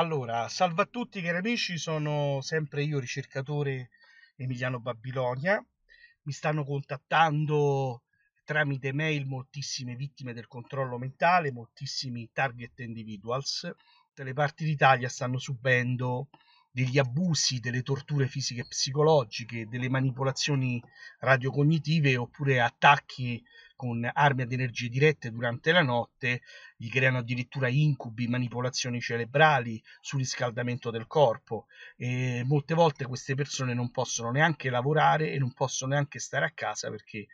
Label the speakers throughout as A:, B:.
A: Allora, salve a tutti cari amici, sono sempre io, ricercatore Emiliano Babilonia. Mi stanno contattando tramite mail moltissime vittime del controllo mentale, moltissimi target individuals. Dalle parti d'Italia stanno subendo degli abusi, delle torture fisiche e psicologiche, delle manipolazioni radiocognitive oppure attacchi con armi ad energie dirette durante la notte, gli creano addirittura incubi, manipolazioni cerebrali, surriscaldamento del corpo e molte volte queste persone non possono neanche lavorare e non possono neanche stare a casa perché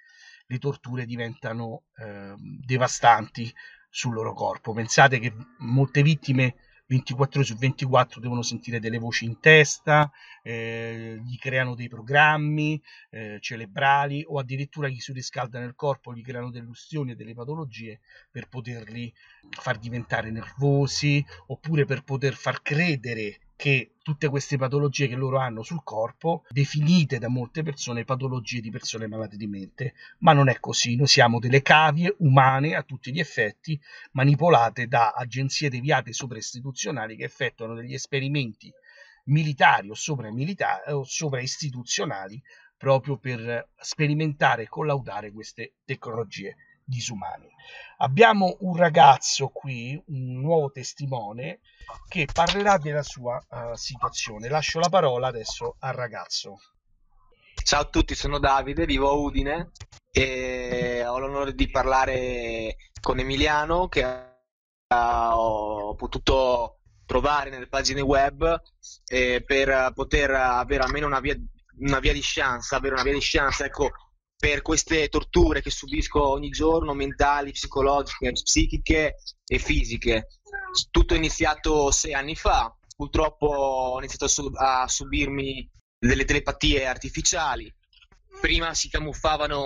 A: le torture diventano eh, devastanti sul loro corpo. Pensate che molte vittime 24 ore su 24 devono sentire delle voci in testa, eh, gli creano dei programmi eh, cerebrali o addirittura gli si riscalda nel corpo, gli creano delle ustioni e delle patologie per poterli far diventare nervosi oppure per poter far credere che tutte queste patologie che loro hanno sul corpo, definite da molte persone patologie di persone malate di mente, ma non è così, noi siamo delle cavie umane a tutti gli effetti, manipolate da agenzie deviate sovra-istituzionali che effettuano degli esperimenti militari o sovra-militari o sovra-istituzionali proprio per sperimentare e collaudare queste tecnologie disumani. Abbiamo un ragazzo qui, un nuovo testimone, che parlerà della sua uh, situazione. Lascio la parola adesso al ragazzo.
B: Ciao a tutti, sono Davide, vivo a Udine e ho l'onore di parlare con Emiliano che ho potuto trovare nelle pagine web eh, per poter avere almeno una via, una via di chance, avere una via di chance, ecco, per queste torture che subisco ogni giorno, mentali, psicologiche, psichiche e fisiche. Tutto è iniziato sei anni fa, purtroppo ho iniziato a, sub- a subirmi delle telepatie artificiali. Prima si camuffavano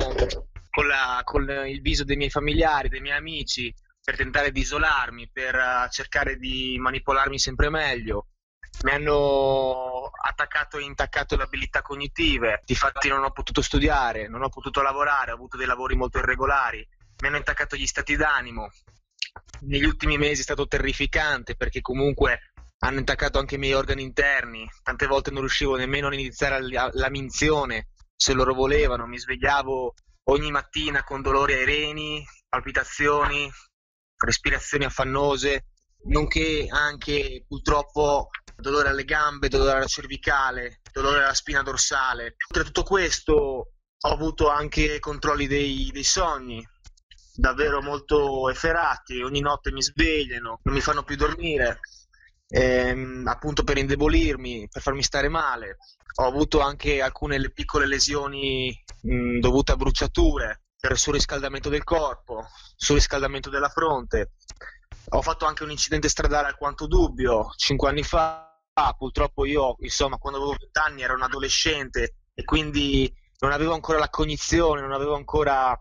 B: con, la, con, il viso dei miei familiari, dei miei amici, per tentare di isolarmi, per uh, cercare di manipolarmi sempre meglio mi hanno attaccato e intaccato le abilità cognitive, difatti non ho potuto studiare, non ho potuto lavorare, ho avuto dei lavori molto irregolari, mi hanno intaccato gli stati d'animo. Negli ultimi mesi è stato terrificante perché comunque hanno intaccato anche i miei organi interni, tante volte non riuscivo nemmeno a iniziare la, minzione se loro volevano, mi svegliavo ogni mattina con dolori ai reni, palpitazioni, respirazioni affannose, nonché anche purtroppo dolore alle gambe, dolore alla cervicale, dolore alla spina dorsale. Oltre a tutto questo ho avuto anche controlli dei, dei sogni, davvero molto efferati, ogni notte mi svegliano, non mi fanno più dormire, ehm, appunto per indebolirmi, per farmi stare male. Ho avuto anche alcune piccole lesioni mh, dovute a bruciature per il surriscaldamento del corpo, surriscaldamento della fronte. Ho fatto anche un incidente stradale alquanto dubbio, cinque anni fa, Ah, purtroppo io, insomma, quando avevo 20 anni ero un adolescente e quindi non avevo ancora la cognizione, non avevo ancora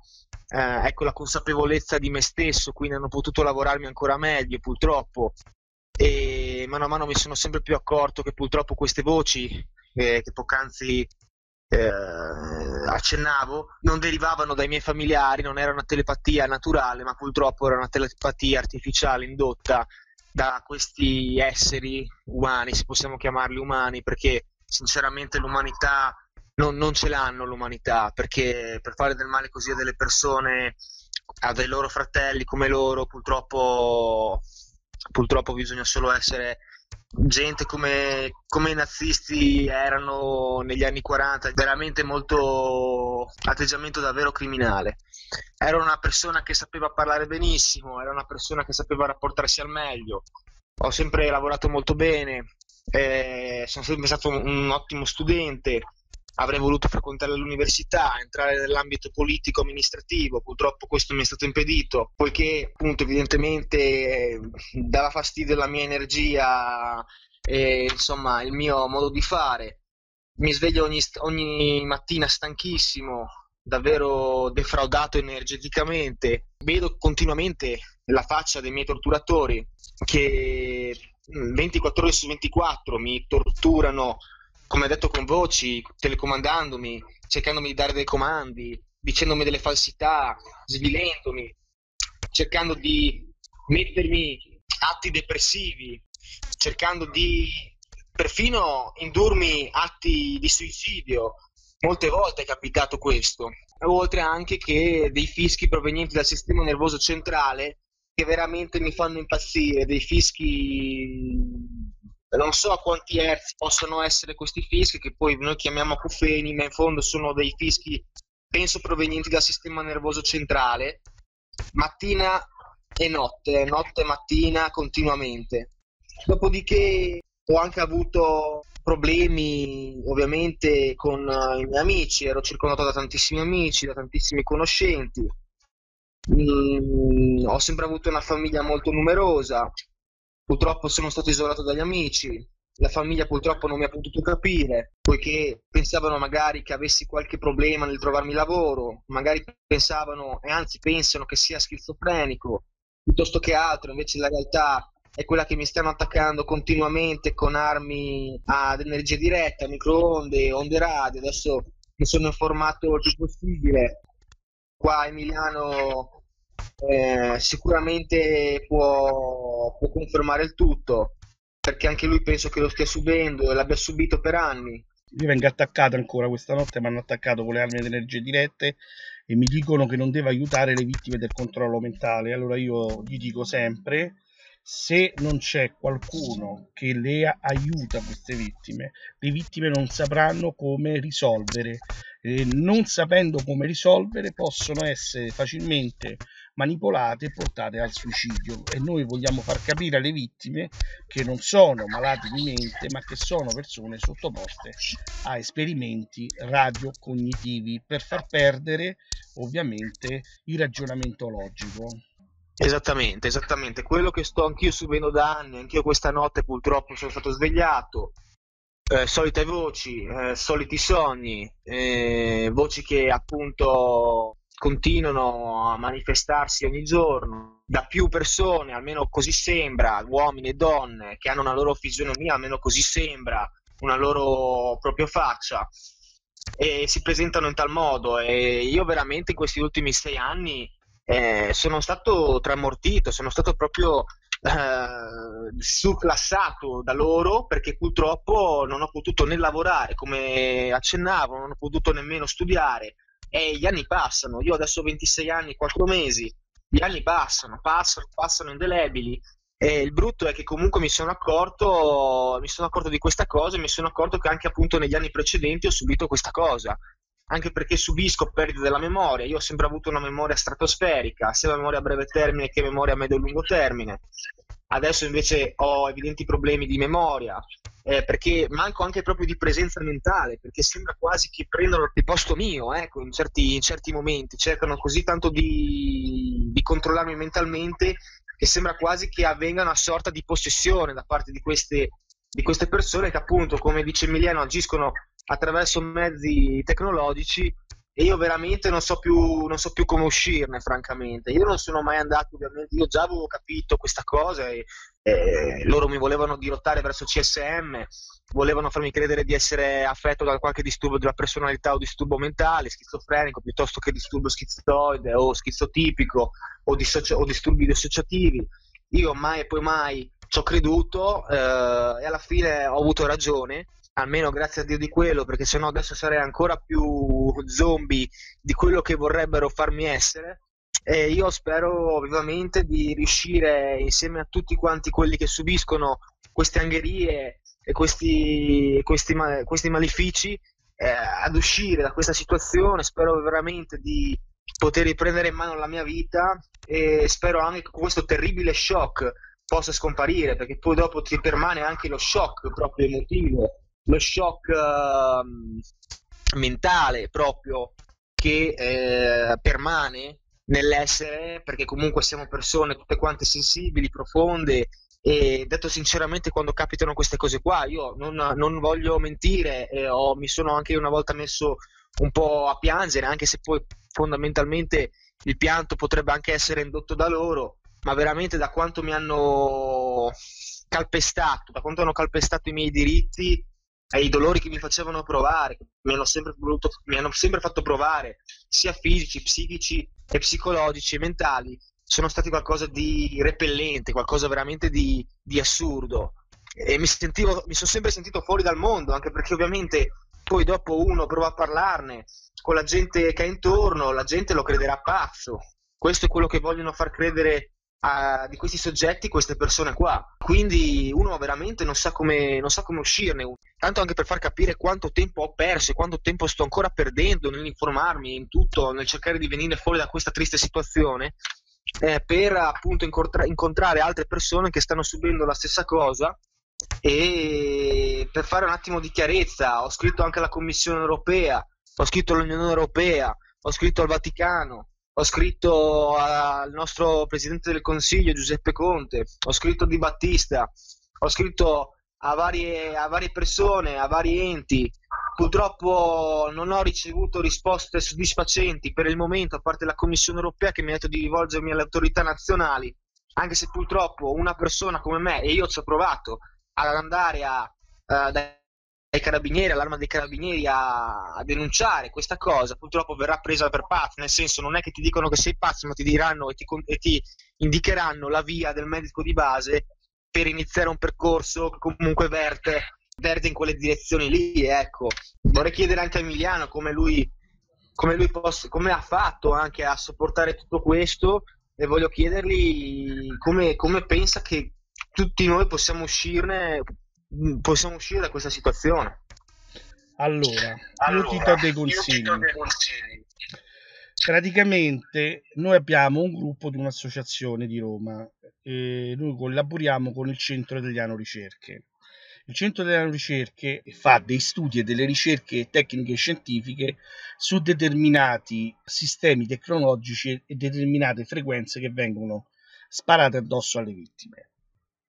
B: eh, ecco, la consapevolezza di me stesso, quindi hanno potuto lavorarmi ancora meglio, purtroppo. E mano a mano mi sono sempre più accorto che purtroppo queste voci eh, che poc'anzi eh, accennavo non derivavano dai miei familiari, non era una telepatia naturale, ma purtroppo era una telepatia artificiale indotta da questi esseri umani, se possiamo chiamarli umani, perché sinceramente l'umanità non, non ce l'hanno l'umanità, perché per fare del male così a delle persone, a dei loro fratelli come loro, purtroppo, purtroppo bisogna solo essere gente come, come, i nazisti erano negli anni 40, veramente molto atteggiamento davvero criminale. Era una persona che sapeva parlare benissimo, era una persona che sapeva rapportarsi al meglio. Ho sempre lavorato molto bene, eh, sono sempre stato un, un ottimo studente, avrei voluto frequentare l'università, entrare nell'ambito politico amministrativo, purtroppo questo mi è stato impedito, poiché appunto evidentemente dava fastidio la mia energia e insomma il mio modo di fare. Mi sveglio ogni, ogni mattina stanchissimo, davvero defraudato energeticamente. Vedo continuamente la faccia dei miei torturatori che 24 ore su 24 mi torturano come detto con voci, telecomandandomi, cercandomi di dare dei comandi, dicendomi delle falsità, svilendomi, cercando di mettermi atti depressivi, cercando di perfino indurmi atti di suicidio. Molte volte è capitato questo, oltre anche che dei fischi provenienti dal sistema nervoso centrale che veramente mi fanno impazzire, dei fischi non so a quanti hertz possono essere questi fischi che poi noi chiamiamo acufeni, ma in fondo sono dei fischi penso provenienti dal sistema nervoso centrale, mattina e notte, notte e mattina continuamente. Dopodiché ho anche avuto problemi ovviamente con i miei amici, ero circondato da tantissimi amici, da tantissimi conoscenti. Mm, ho sempre avuto una famiglia molto numerosa, purtroppo sono stato isolato dagli amici, la famiglia purtroppo non mi ha potuto capire, poiché pensavano magari che avessi qualche problema nel trovarmi lavoro, magari pensavano e anzi pensano che sia schizofrenico, piuttosto che altro, invece la realtà è quella che mi stanno attaccando continuamente con armi ad energia diretta, microonde, onde radio, adesso mi sono informato il più possibile. Qua Emiliano eh, sicuramente può, può confermare il tutto perché anche lui penso che lo stia subendo e l'abbia subito per anni.
A: Io vengo attaccato ancora questa notte, mi hanno attaccato con le armi di energie dirette e mi dicono che non devo aiutare le vittime del controllo mentale. Allora io gli dico sempre se non c'è qualcuno che le aiuta queste vittime, le vittime non sapranno come risolvere. E non sapendo come risolvere possono essere facilmente manipolate e portate al suicidio. E noi vogliamo far capire alle vittime che non sono malati di mente ma che sono persone sottoposte a esperimenti radiocognitivi per far perdere ovviamente il ragionamento logico.
B: Esattamente, esattamente, quello che sto anch'io subendo da anni, anch'io questa notte purtroppo sono stato svegliato, eh, solite voci, eh, soliti sogni, eh, voci che appunto continuano a manifestarsi ogni giorno da più persone, almeno così sembra, uomini e donne che hanno una loro fisionomia, almeno così sembra, una loro propria faccia e si presentano in tal modo. E io veramente in questi ultimi sei anni eh, sono stato tramortito, sono stato proprio eh, surclassato da loro perché purtroppo non ho potuto né lavorare come accennavo, non ho potuto nemmeno studiare e gli anni passano. Io adesso ho 26 anni, 4 mesi, gli anni passano, passano, passano indelebili e il brutto è che comunque mi sono accorto, mi sono accorto di questa cosa e mi sono accorto che anche appunto negli anni precedenti ho subito questa cosa anche perché subisco perdita della memoria. Io ho sempre avuto una memoria stratosferica, sia memoria a breve termine che memoria a medio-lungo termine. Adesso invece ho evidenti problemi di memoria, eh, perché manco anche proprio di presenza mentale, perché sembra quasi che prendano il posto mio ecco, in, certi, in certi momenti, cercano così tanto di, di controllarmi mentalmente che sembra quasi che avvenga una sorta di possessione da parte di queste, di queste persone che appunto, come dice Emiliano, agiscono attraverso mezzi tecnologici e io veramente non so, più, non so più come uscirne, francamente. Io non sono mai andato, ovviamente, io già avevo capito questa cosa e, e loro mi volevano dirottare verso CSM, volevano farmi credere di essere affetto da qualche disturbo della personalità o disturbo mentale, schizofrenico, piuttosto che disturbo schizoide o schizotipico o, dissoci- o disturbi dissociativi. Io mai e poi mai ci ho creduto eh, e alla fine ho avuto ragione almeno grazie a Dio di quello, perché sennò adesso sarei ancora più zombie di quello che vorrebbero farmi essere. E io spero vivamente di riuscire insieme a tutti quanti quelli che subiscono queste angherie e questi, questi, questi malefici eh, ad uscire da questa situazione. Spero veramente di poter riprendere in mano la mia vita e spero anche che questo terribile shock possa scomparire perché poi dopo ti permane anche lo shock proprio emotivo lo shock uh, mentale proprio che eh, permane nell'essere, perché comunque siamo persone tutte quante sensibili, profonde e detto sinceramente quando capitano queste cose qua io non, non voglio mentire, eh, ho, mi sono anche una volta messo un po' a piangere, anche se poi fondamentalmente il pianto potrebbe anche essere indotto da loro, ma veramente da quanto mi hanno calpestato, da quanto hanno calpestato i miei diritti, ai dolori che mi facevano provare, mi hanno sempre, voluto, mi hanno sempre fatto provare, sia fisici, psichici e psicologici e mentali, sono stati qualcosa di repellente, qualcosa veramente di, di assurdo. E mi, sentivo, mi sono sempre sentito fuori dal mondo, anche perché ovviamente poi dopo uno prova a parlarne con la gente che è intorno, la gente lo crederà pazzo. Questo è quello che vogliono far credere a, di questi soggetti, queste persone qua. Quindi uno veramente non sa, come, non sa come uscirne. Tanto anche per far capire quanto tempo ho perso e quanto tempo sto ancora perdendo nell'informarmi, in tutto, nel cercare di venire fuori da questa triste situazione. Eh, per appunto incontra- incontrare altre persone che stanno subendo la stessa cosa e per fare un attimo di chiarezza ho scritto anche alla Commissione europea ho scritto all'Unione Europea ho scritto al Vaticano ho scritto al nostro Presidente del Consiglio Giuseppe Conte, ho scritto Di Battista, ho scritto a varie, a varie persone, a vari enti. Purtroppo non ho ricevuto risposte soddisfacenti per il momento, a parte la Commissione europea che mi ha detto di rivolgermi alle autorità nazionali, anche se purtroppo una persona come me, e io ci ho provato ad andare a, uh, ai carabinieri, all'arma dei carabinieri a, a, denunciare questa cosa, purtroppo verrà presa per pazzo, nel senso non è che ti dicono che sei pazzo, ma ti diranno e ti, e ti indicheranno la via del medico di base per iniziare un percorso che comunque verte, verte in quelle direzioni lì. Ecco. Vorrei chiedere anche a Emiliano come lui, come lui possa, come ha fatto anche a sopportare tutto questo e voglio chiedergli come, come pensa che tutti noi possiamo uscirne possiamo uscire da questa situazione?
A: Allora, allora io ti do dei consigli. Dei consigli. Praticamente noi abbiamo un gruppo di un'associazione di Roma e noi collaboriamo con il Centro Italiano Ricerche. Il Centro Italiano Ricerche fa dei studi e delle ricerche tecniche e scientifiche su determinati sistemi tecnologici e determinate frequenze che vengono sparate addosso alle vittime.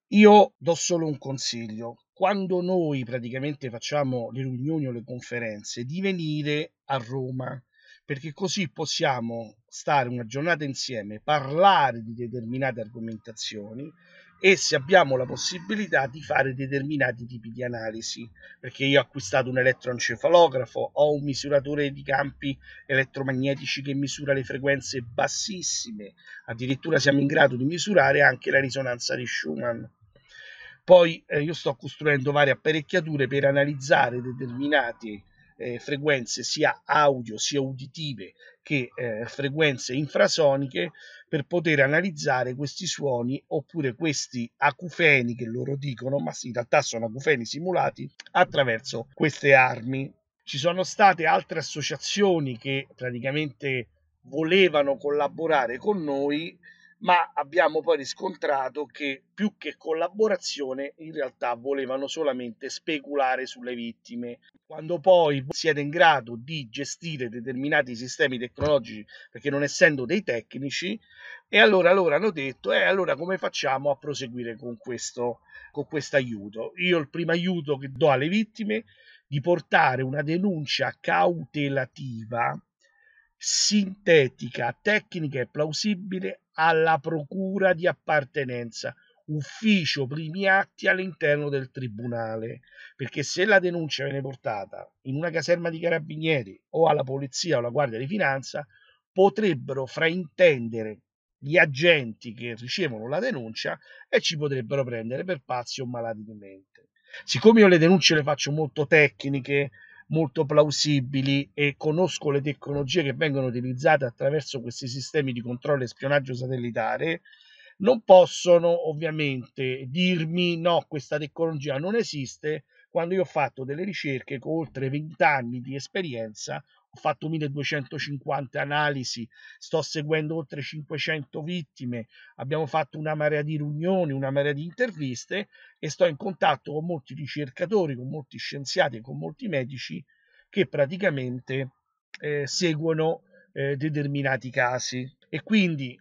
A: Io do solo un consiglio, quando noi praticamente facciamo le riunioni o le conferenze, di venire a Roma, perché così possiamo stare una giornata insieme, parlare di determinate argomentazioni e se abbiamo la possibilità di fare determinati tipi di analisi, perché io ho acquistato un elettroencefalografo, ho un misuratore di campi elettromagnetici che misura le frequenze bassissime, addirittura siamo in grado di misurare anche la risonanza di Schumann poi eh, io sto costruendo varie apparecchiature per analizzare determinate eh, frequenze sia audio sia uditive che eh, frequenze infrasoniche per poter analizzare questi suoni oppure questi acufeni che loro dicono, ma in realtà sono acufeni simulati attraverso queste armi. Ci sono state altre associazioni che praticamente volevano collaborare con noi ma abbiamo poi riscontrato che più che collaborazione in realtà volevano solamente speculare sulle vittime. Quando poi siete in grado di gestire determinati sistemi tecnologici, perché non essendo dei tecnici, e allora loro hanno detto, eh allora come facciamo a proseguire con questo con aiuto? Io il primo aiuto che do alle vittime di portare una denuncia cautelativa sintetica, tecnica e plausibile alla procura di appartenenza, ufficio primi atti all'interno del tribunale, perché se la denuncia viene portata in una caserma di carabinieri o alla polizia o alla guardia di finanza, potrebbero fraintendere gli agenti che ricevono la denuncia e ci potrebbero prendere per pazzi o malati di mente. Siccome io le denunce le faccio molto tecniche, molto plausibili e conosco le tecnologie che vengono utilizzate attraverso questi sistemi di controllo e spionaggio satellitare, non possono ovviamente dirmi no, questa tecnologia non esiste quando io ho fatto delle ricerche con oltre 20 anni di esperienza ho fatto 1250 analisi, sto seguendo oltre 500 vittime, abbiamo fatto una marea di riunioni, una marea di interviste e sto in contatto con molti ricercatori, con molti scienziati con molti medici che praticamente eh, seguono eh, determinati casi. E quindi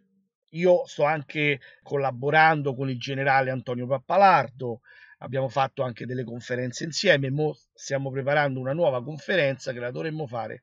A: io sto anche collaborando con il generale Antonio Pappalardo, abbiamo fatto anche delle conferenze insieme, Mo stiamo preparando una nuova conferenza che la dovremmo fare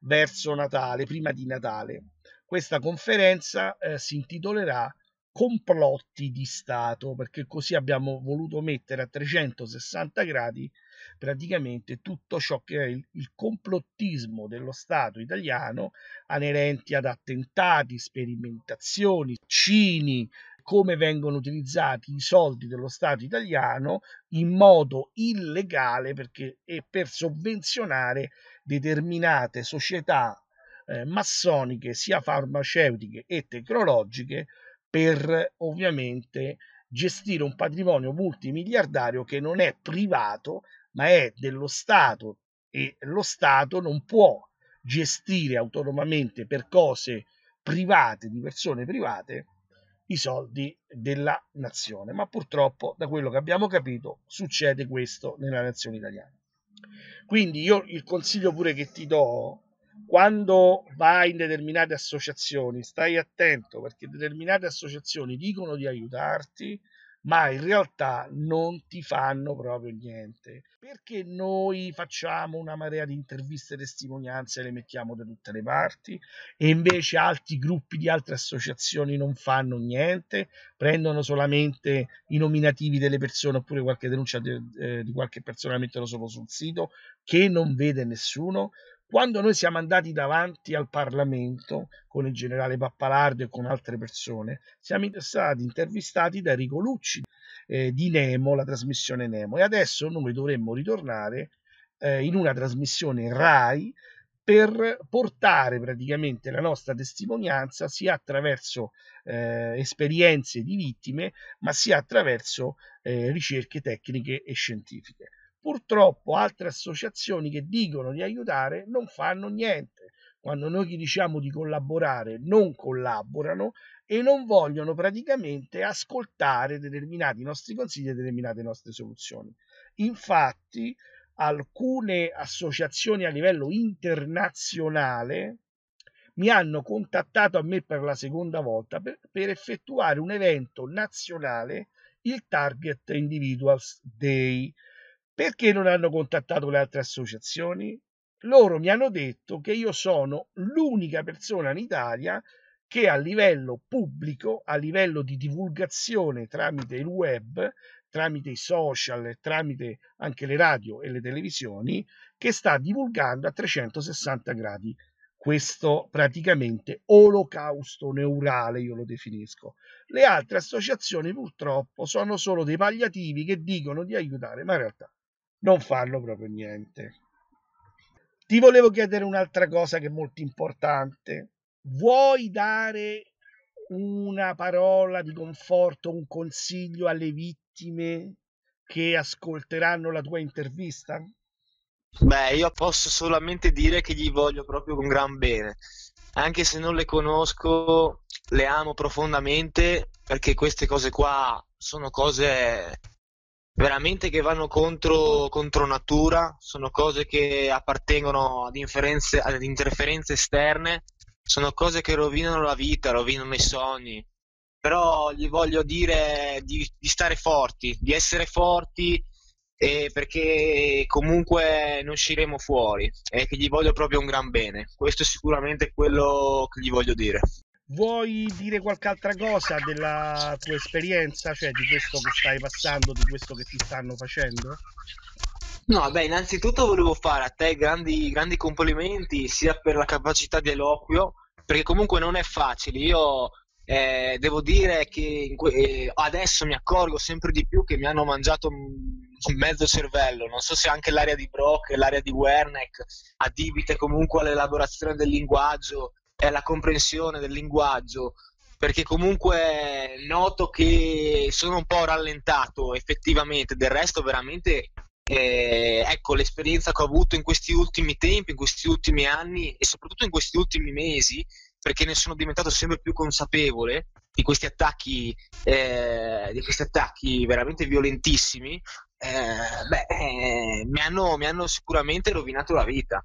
A: verso Natale, prima di Natale. Questa conferenza eh, si intitolerà complotti di Stato, perché così abbiamo voluto mettere a 360 gradi praticamente tutto ciò che è il, il complottismo dello Stato italiano anerenti ad attentati, sperimentazioni, cini, come vengono utilizzati i soldi dello Stato italiano in modo illegale perché, e per sovvenzionare determinate società eh, massoniche, sia farmaceutiche e tecnologiche, per ovviamente gestire un patrimonio multimiliardario che non è privato, ma è dello Stato. E lo Stato non può gestire autonomamente per cose private, di persone private, i soldi della nazione. Ma purtroppo, da quello che abbiamo capito, succede questo nella nazione italiana. Quindi io il consiglio pure che ti do, quando vai in determinate associazioni, stai attento perché determinate associazioni dicono di aiutarti, ma in realtà non ti fanno proprio niente. Perché noi facciamo una marea di interviste e testimonianze e le mettiamo da tutte le parti e invece altri gruppi di altre associazioni non fanno niente, prendono solamente i nominativi delle persone oppure qualche denuncia di, eh, di qualche persona la mettono solo sul sito che non vede nessuno. Quando noi siamo andati davanti al Parlamento con il generale Pappalardo e con altre persone, siamo stati intervistati da Enrico Lucci eh, di Nemo, la trasmissione Nemo, e adesso noi dovremmo ritornare eh, in una trasmissione RAI per portare praticamente la nostra testimonianza sia attraverso eh, esperienze di vittime, ma sia attraverso eh, ricerche tecniche e scientifiche. Purtroppo altre associazioni che dicono di aiutare non fanno niente. Quando noi gli diciamo di collaborare, non collaborano e non vogliono praticamente ascoltare determinati nostri consigli e determinate nostre soluzioni. Infatti, alcune associazioni a livello internazionale mi hanno contattato a me per la seconda volta per, per effettuare un evento nazionale, il Target Individuals Day perché non hanno contattato le altre associazioni? Loro mi hanno detto che io sono l'unica persona in Italia che a livello pubblico, a livello di divulgazione tramite il web, tramite i social, tramite anche le radio e le televisioni, che sta divulgando a 360 gradi questo praticamente olocausto neurale, io lo definisco. Le altre associazioni purtroppo sono solo dei palliativi che dicono di aiutare, ma in realtà non fanno proprio niente. Ti volevo chiedere un'altra cosa che è molto importante. Vuoi dare una parola di conforto, un consiglio alle vittime che ascolteranno la tua intervista?
B: Beh, io posso solamente dire che gli voglio proprio un gran bene. Anche se non le conosco, le amo profondamente perché queste cose qua sono cose veramente che vanno contro, contro natura, sono cose che appartengono ad, ad interferenze esterne, sono cose che rovinano la vita, rovinano i sogni. Però gli voglio dire di, di stare forti, di essere forti eh, perché comunque non usciremo fuori e che gli voglio proprio un gran bene. Questo è sicuramente quello che gli voglio dire.
A: Vuoi dire qualche altra cosa della tua esperienza, cioè di questo che stai passando, di questo che ti stanno facendo?
B: No, beh, innanzitutto volevo fare a te grandi, grandi complimenti sia per la capacità di eloquio, perché comunque non è facile. Io eh, devo dire che eh, adesso mi accorgo sempre di più che mi hanno mangiato mezzo cervello. Non so se anche l'area di Brock l'area di Werneck adibite comunque all'elaborazione del linguaggio è la comprensione del linguaggio, perché comunque noto che sono un po' rallentato effettivamente, del resto veramente eh, ecco l'esperienza che ho avuto in questi ultimi tempi, in questi ultimi anni e soprattutto in questi ultimi mesi, perché ne sono diventato sempre più consapevole di questi attacchi, eh, di questi attacchi veramente violentissimi, eh, beh, eh, mi, hanno, mi hanno sicuramente rovinato la vita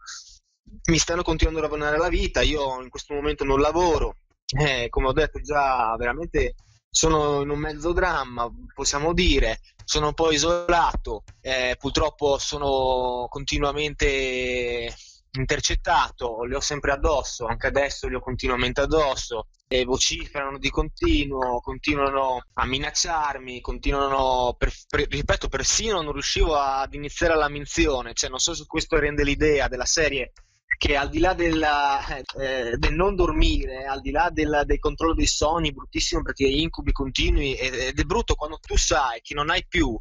B: mi stanno continuando a rovinare la vita, io in questo momento non lavoro, eh, come ho detto già veramente sono in un mezzo dramma, possiamo dire, sono un po' isolato, eh, purtroppo sono continuamente intercettato, li ho sempre addosso, anche adesso li ho continuamente addosso, e vociferano di continuo, continuano a minacciarmi, continuano, per, per, ripeto, persino non riuscivo ad iniziare la minzione, cioè non so se questo rende l'idea della serie che al di là della, eh, del non dormire, al di là del, del controllo dei sogni, bruttissimo perché incubi continui ed, è brutto quando tu sai che non hai più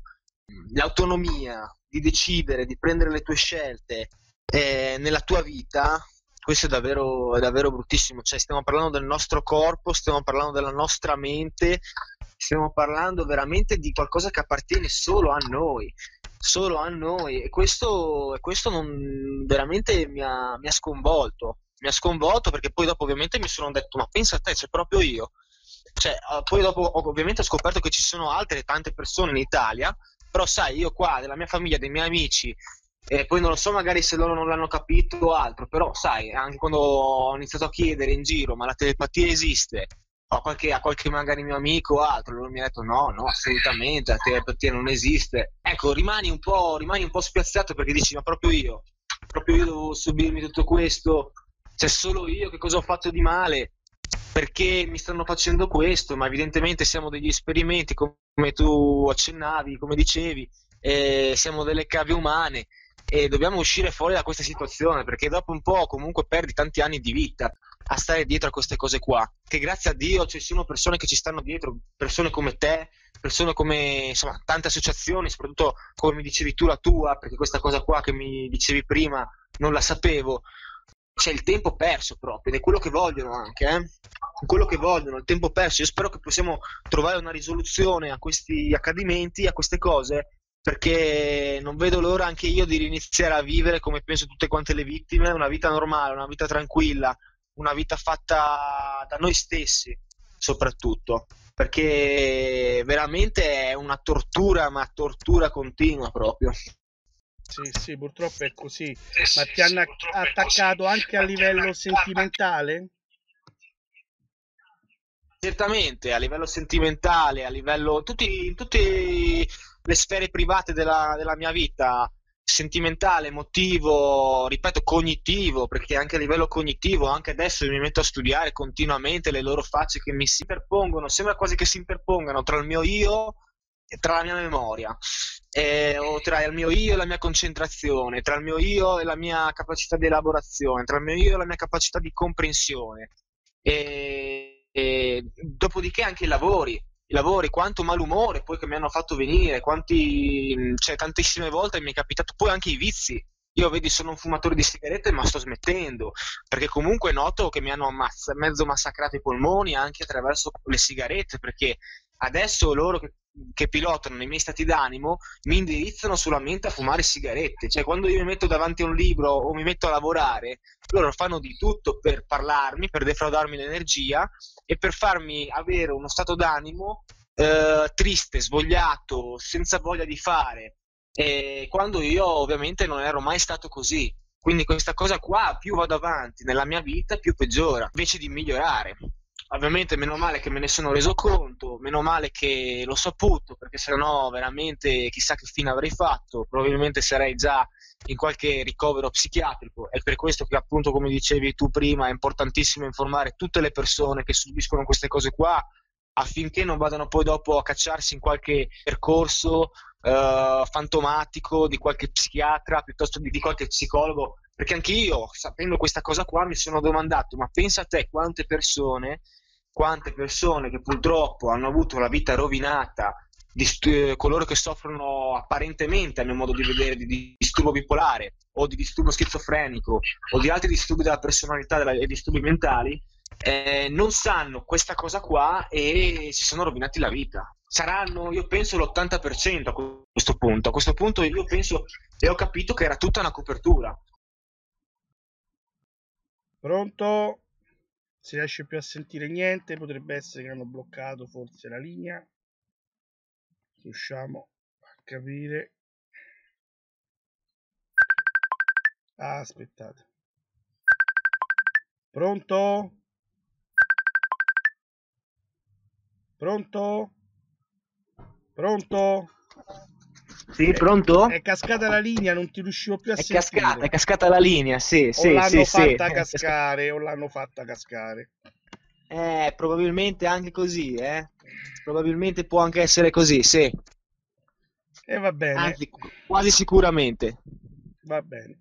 B: l'autonomia di decidere, di prendere le tue scelte eh, nella tua vita, questo è davvero, è davvero bruttissimo. Cioè, stiamo parlando del nostro corpo, stiamo parlando della nostra mente, stiamo parlando veramente di qualcosa che appartiene solo a noi. Solo a noi. E questo, questo non, veramente mi ha, mi ha sconvolto. Mi ha sconvolto perché poi dopo ovviamente mi sono detto, ma pensa a te, c'è proprio io. Cioè, poi dopo ovviamente ho scoperto che ci sono altre tante persone in Italia, però sai, io qua, della mia famiglia, dei miei amici, e poi non lo so magari se loro non l'hanno capito o altro, però sai, anche quando ho iniziato a chiedere in giro ma la telepatia esiste, a qualche, a qualche magari mio amico o altro, loro mi hanno detto no, no, assolutamente, la telepatia non esiste. Ecco, rimani un po', rimani un po spiazzato perché dici ma proprio io, proprio io devo subirmi tutto questo, c'è solo io, che cosa ho fatto di male? Perché mi stanno facendo questo? Ma evidentemente siamo degli esperimenti, come tu accennavi, come dicevi, eh, siamo delle cave umane e dobbiamo uscire fuori da questa situazione perché dopo un po' comunque perdi tanti anni di vita a stare dietro a queste cose qua. Che grazie a Dio ci sono persone che ci stanno dietro persone come te persone come insomma tante associazioni soprattutto come mi dicevi tu la tua perché questa cosa qua che mi dicevi prima non la sapevo. C'è il tempo perso proprio ed è quello che vogliono anche eh? quello che vogliono il tempo perso. Io spero che possiamo trovare una risoluzione a questi accadimenti a queste cose perché non vedo l'ora anche io di iniziare a vivere come penso tutte quante le vittime, una vita normale, una vita tranquilla, una vita fatta da noi stessi soprattutto, perché veramente è una tortura, ma tortura continua proprio.
A: Sì, sì, purtroppo è così. Ma ti hanno attaccato anche a livello sentimentale?
B: Certamente, a livello sentimentale, a livello... Tutti, tutti le sfere private della, della mia vita, sentimentale, emotivo, ripeto, cognitivo, perché anche a livello cognitivo, anche adesso mi metto a studiare continuamente le loro facce che mi si interpongono, sembra quasi che si interpongano tra il mio io e tra la mia memoria, eh, o tra il mio io e la mia concentrazione, tra il mio io e la mia capacità di elaborazione, tra il mio io e la mia capacità di comprensione. E, e dopodiché anche i lavori, lavori, quanto malumore poi che mi hanno fatto venire, quanti, cioè tantissime volte mi è capitato, poi anche i vizi. Io vedi, sono un fumatore di sigarette, ma sto smettendo, perché comunque noto che mi hanno ammazz- mezzo massacrato i polmoni anche attraverso le sigarette, perché adesso loro che, che, pilotano nei miei stati d'animo mi indirizzano solamente a fumare sigarette. Cioè, quando io mi metto davanti a un libro o mi metto a lavorare, loro fanno di tutto per parlarmi, per defraudarmi l'energia e per farmi avere uno stato d'animo eh, triste, svogliato, senza voglia di fare. E quando io ovviamente non ero mai stato così. Quindi questa cosa qua, più vado avanti nella mia vita, più peggiora, invece di migliorare ovviamente meno male che me ne sono reso conto, meno male che l'ho saputo, perché se no veramente chissà che fine avrei fatto, probabilmente sarei già in qualche ricovero psichiatrico. È per questo che appunto, come dicevi tu prima, è importantissimo informare tutte le persone che subiscono queste cose qua affinché non vadano poi dopo a cacciarsi in qualche percorso uh, fantomatico di qualche psichiatra piuttosto di, di qualche psicologo perché anche io, sapendo questa cosa qua, mi sono domandato, ma pensa a te quante persone quante persone che purtroppo hanno avuto la vita rovinata di st- coloro che soffrono apparentemente, a mio modo di vedere, di disturbo bipolare o di disturbo schizofrenico o di altri disturbi della personalità e disturbi mentali, eh, non sanno questa cosa qua e si sono rovinati la vita. Saranno, io penso, l'80% a questo punto. A questo punto io penso e ho capito che era tutta una copertura.
A: Pronto? Si riesce più a sentire niente potrebbe essere che hanno bloccato forse la linea. Riusciamo a capire. Ah, aspettate. Pronto? Pronto? Pronto
B: Sì, pronto?
A: È cascata la linea, non ti riuscivo più a
B: è
A: sentire.
B: Cascata, è cascata la linea, sì,
A: o
B: sì,
A: l'hanno
B: sì,
A: fatta
B: sì.
A: cascare, o l'hanno fatta cascare.
B: Eh, probabilmente anche così, eh. Probabilmente può anche essere così, sì.
A: E va bene.
B: Anzi, quasi sicuramente.
A: Va bene.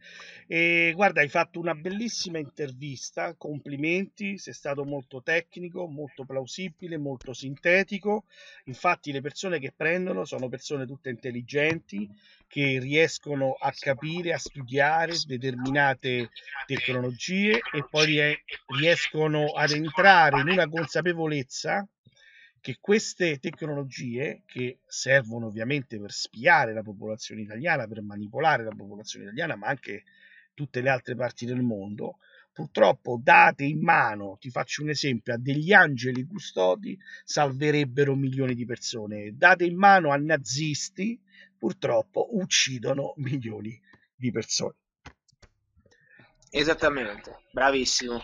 A: E guarda, hai fatto una bellissima intervista, complimenti, sei stato molto tecnico, molto plausibile, molto sintetico. Infatti le persone che prendono sono persone tutte intelligenti che riescono a capire, a studiare determinate tecnologie e poi riescono ad entrare in una consapevolezza che queste tecnologie, che servono ovviamente per spiare la popolazione italiana, per manipolare la popolazione italiana, ma anche tutte le altre parti del mondo, purtroppo date in mano, ti faccio un esempio, a degli angeli custodi salverebbero milioni di persone, date in mano a nazisti, purtroppo uccidono milioni di persone.
B: Esattamente, bravissimo.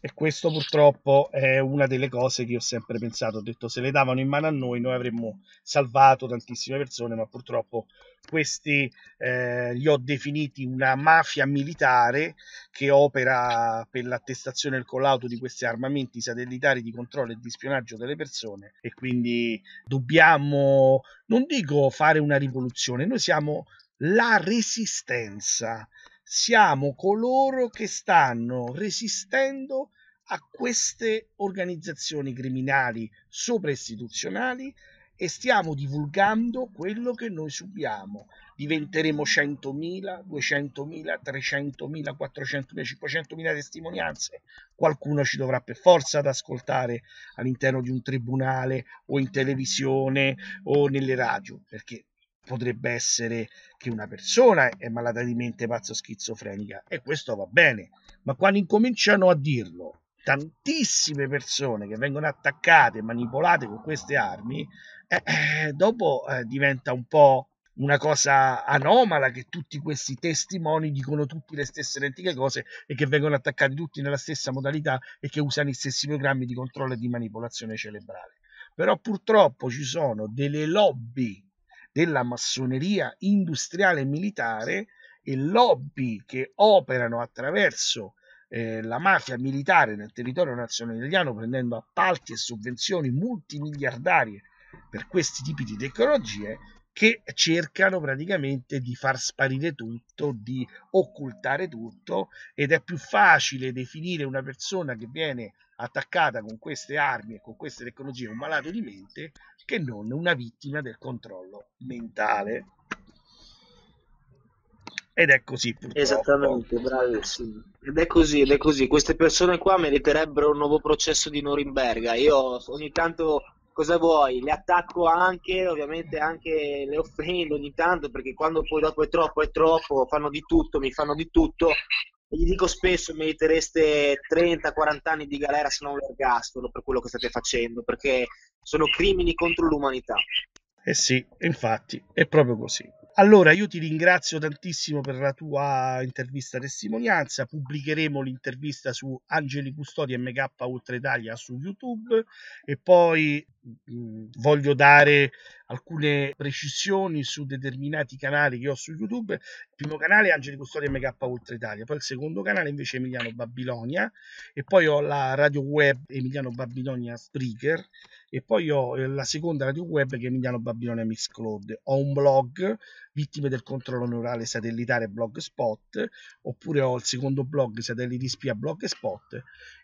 A: E questo purtroppo è una delle cose che ho sempre pensato. Ho detto se le davano in mano a noi, noi avremmo salvato tantissime persone, ma purtroppo questi eh, li ho definiti una mafia militare che opera per l'attestazione e il collaudo di questi armamenti satellitari di controllo e di spionaggio delle persone. E quindi dobbiamo, non dico fare una rivoluzione, noi siamo la resistenza siamo coloro che stanno resistendo a queste organizzazioni criminali sopraistituzionali e stiamo divulgando quello che noi subiamo. Diventeremo 100.000, 200.000, 300.000, 400.000, 500.000 testimonianze. Qualcuno ci dovrà per forza ad ascoltare all'interno di un tribunale o in televisione o nelle radio, perché potrebbe essere che una persona è malata di mente pazzo schizofrenica e questo va bene, ma quando incominciano a dirlo tantissime persone che vengono attaccate manipolate con queste armi, eh, eh, dopo eh, diventa un po' una cosa anomala che tutti questi testimoni dicono tutte le stesse identiche cose e che vengono attaccati tutti nella stessa modalità e che usano i stessi programmi di controllo e di manipolazione cerebrale. Però purtroppo ci sono delle lobby della massoneria industriale e militare e lobby che operano attraverso eh, la mafia militare nel territorio nazionale italiano prendendo appalti e sovvenzioni multimiliardarie per questi tipi di tecnologie che cercano praticamente di far sparire tutto, di occultare tutto ed è più facile definire una persona che viene attaccata con queste armi e con queste tecnologie un malato di mente che non una vittima del controllo mentale. Ed è così purtroppo.
B: Esattamente, bravissimo. Ed è così, ed è così. Queste persone qua meriterebbero un nuovo processo di Norimberga. Io ogni tanto cosa vuoi? Le attacco anche, ovviamente anche le offendo ogni tanto perché quando poi dopo è troppo è troppo, fanno di tutto, mi fanno di tutto. E gli dico spesso meritereste 30-40 anni di galera se non l'ergastolo per quello che state facendo, perché sono crimini contro l'umanità.
A: Eh sì, infatti, è proprio così. Allora, io ti ringrazio tantissimo per la tua intervista testimonianza. Pubblicheremo l'intervista su Angeli Custodi MK Ultra Italia su YouTube e poi mh, voglio dare alcune precisioni su determinati canali che ho su YouTube. Il primo canale è Angeli Custodi MK Ultra Italia, poi il secondo canale invece è Emiliano Babilonia e poi ho la radio web Emiliano Babilonia Spreaker e poi ho la seconda radio web che è Emiliano Babilonia Mixcloud. Ho un blog vittime del controllo neurale satellitare Blogspot, oppure ho il secondo blog satelliti spia Blogspot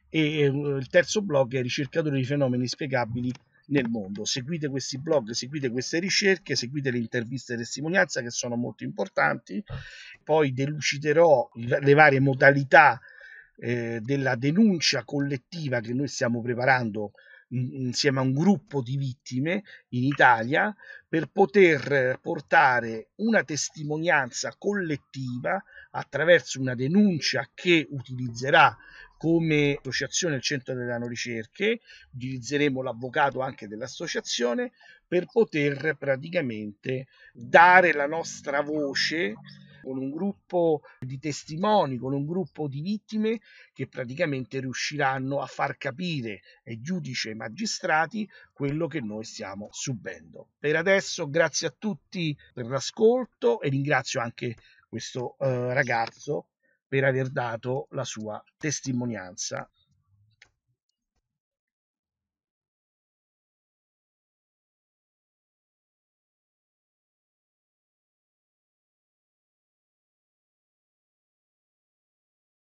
A: e il terzo blog è ricercatori di fenomeni spiegabili nel mondo. Seguite questi blog, seguite queste ricerche, seguite le interviste e testimonianza che sono molto importanti. Poi deluciderò le varie modalità eh, della denuncia collettiva che noi stiamo preparando insieme a un gruppo di vittime in Italia per poter portare una testimonianza collettiva attraverso una denuncia che utilizzerà come associazione il centro delle ricerche, utilizzeremo l'avvocato anche dell'associazione per poter praticamente dare la nostra voce con un gruppo di testimoni, con un gruppo di vittime che praticamente riusciranno a far capire ai giudici e ai magistrati quello che noi stiamo subendo. Per adesso grazie a tutti per l'ascolto e ringrazio anche questo eh, ragazzo per aver dato la sua testimonianza